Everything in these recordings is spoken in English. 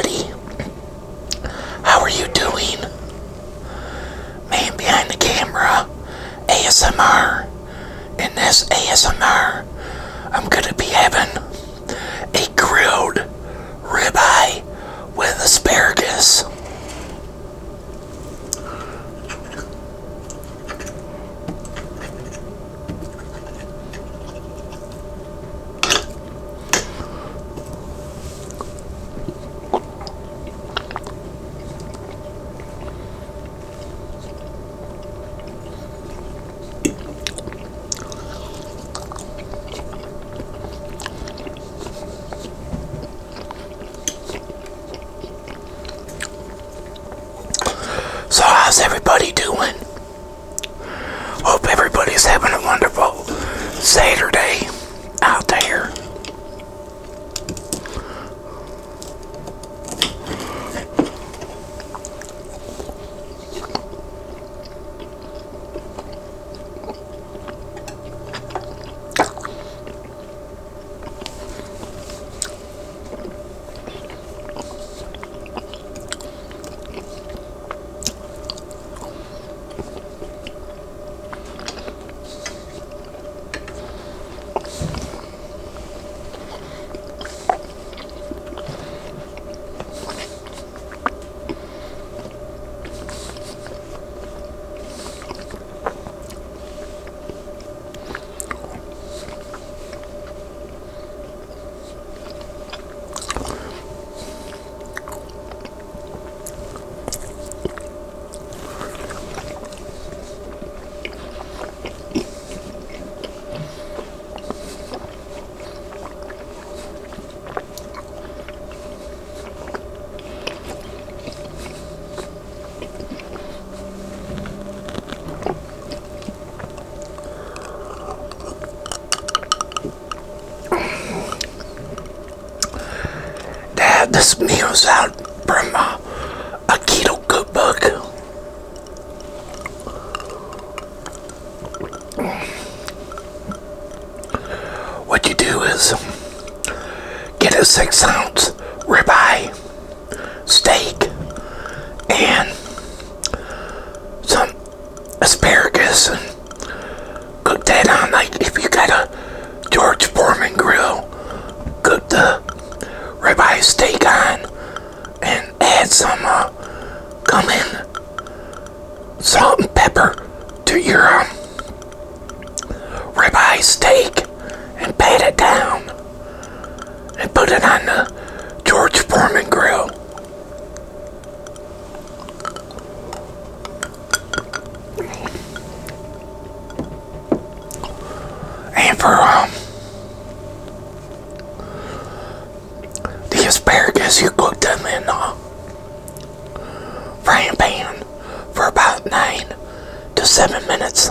everybody. How are you doing? Man behind the camera, ASMR. In this ASMR, I'm gonna be having a grilled ribeye with asparagus. So how's everybody doing? Hope everybody's having a wonderful Saturday out there. This meal's out from uh, a keto cookbook. What you do is get a six ounce ribeye steak and some asparagus and cook that on like if you got a George Foreman grill cook the ribeye steak on and add some uh, cumin, salt and pepper to your um, ribeye steak and pat it down and put it on the George Foreman grill. And for um the asparagus, you cook them in a frying pan for about nine to seven minutes.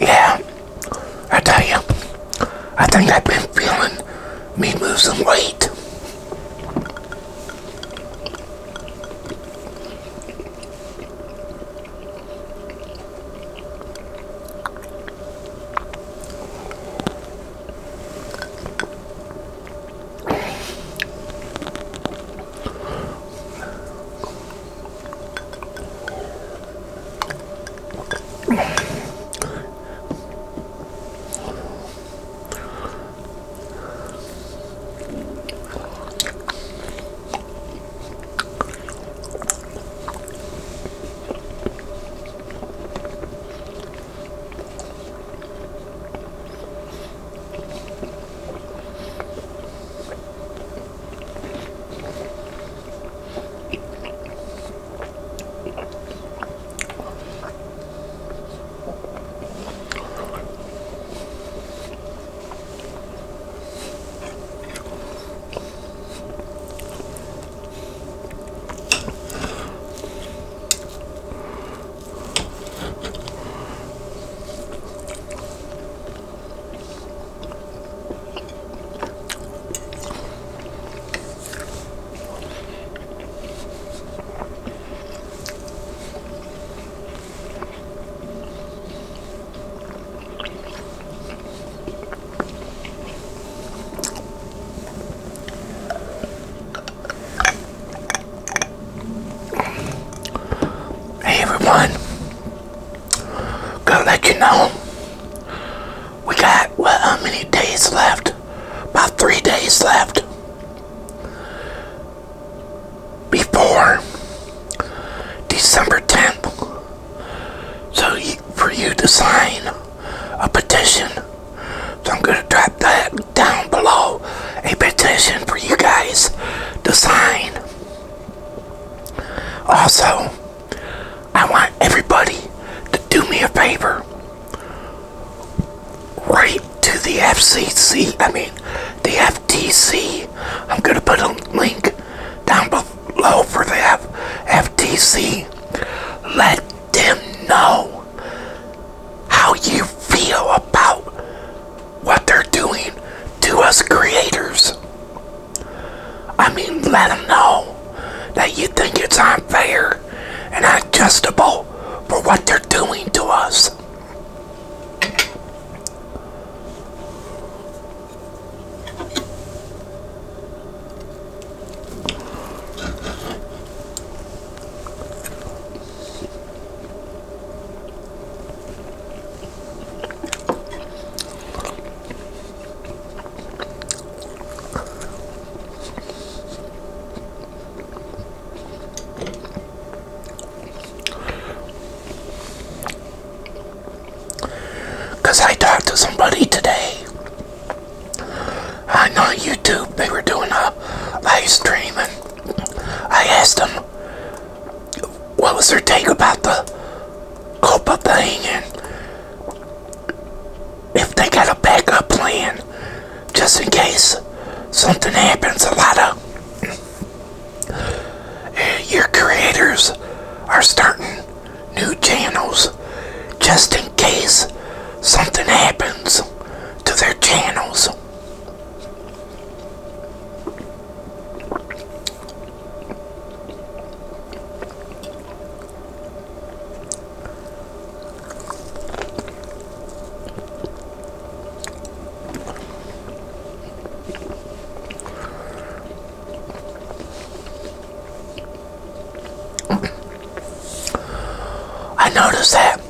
Yeah, I tell you, I think I've been feeling me losing weight. Mean, the FTC. I'm going to put a link down below for the F FTC. Let them know how you feel about what they're doing to us creators. I mean, let them know that you think it's unfair and unjustable for what they're doing to us. To somebody today I know YouTube. They were doing a live stream and I asked them what was their take about the COPPA thing and if they got a backup plan just in case something happens. A lot of your creators are starting new channels just in case something happens to their channels. I noticed that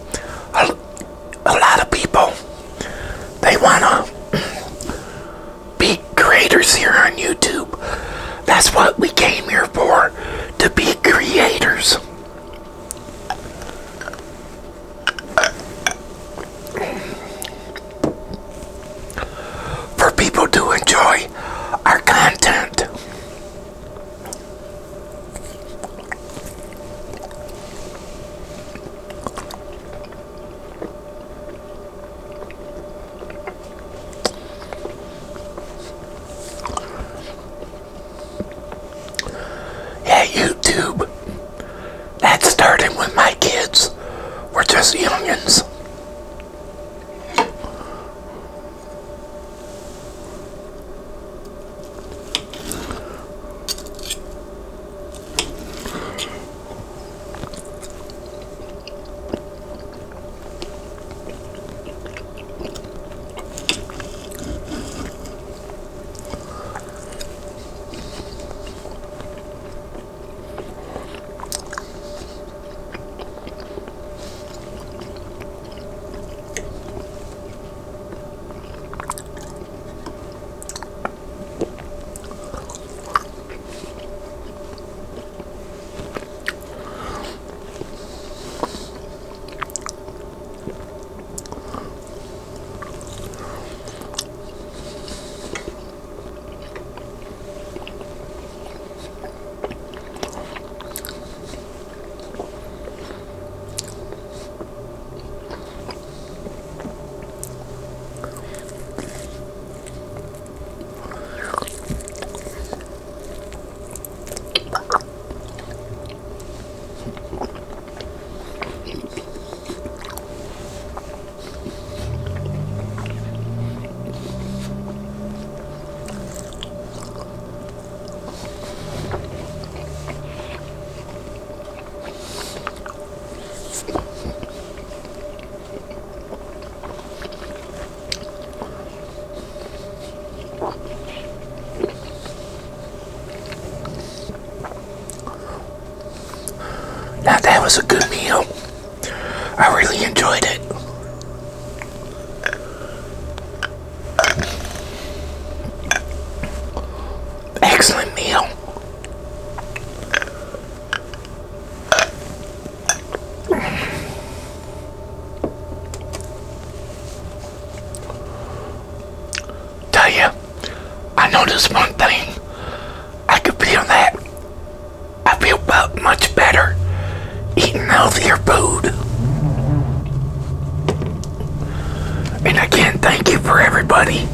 excellent meal. Tell you, I noticed one thing. I could feel that. I feel much better eating healthier food. And again, thank you for everybody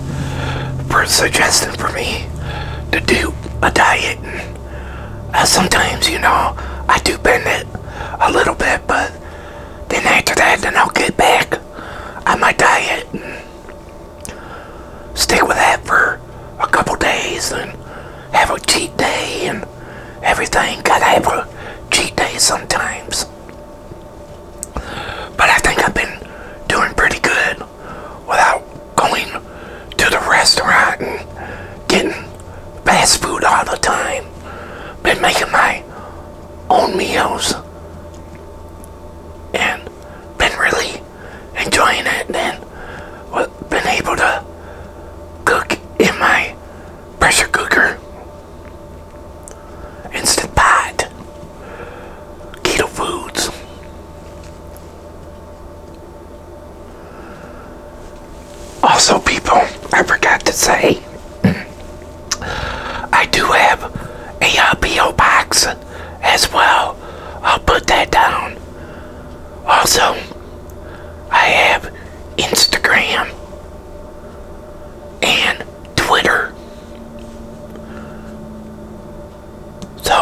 for suggesting for me to do a diet. And, uh, sometimes, you know, I do bend it a little bit, but then after that, then I'll get back on my diet and stick with that for a couple days and have a cheat day and everything. Gotta have a cheat day sometimes. But I think I've been doing pretty good without going to the restaurant and getting fast food all the time. Been making my own meals and been really enjoying it and been able to cook in my pressure cooker instant pot keto also people I forgot to say I do have a uh, PO box as well. I'll put that down. Also I have Instagram and Twitter. So,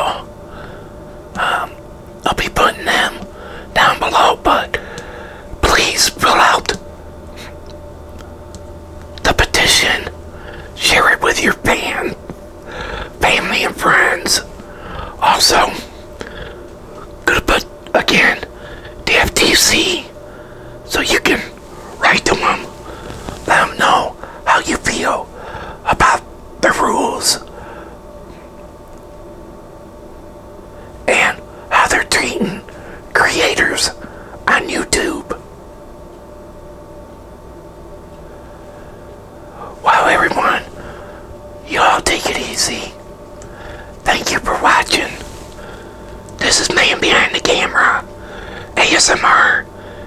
um, I'll be putting them down below, but please fill out the petition. Share it with your fan, family and friends. Also, gonna put again the FTC so you can write to them, let them know how you feel about the rules and how they're treating creators on YouTube. Wow, everyone, you all take it easy. Thank you for watching. This is Man Behind the Camera, ASMR,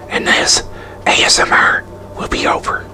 and this ASMR will be over.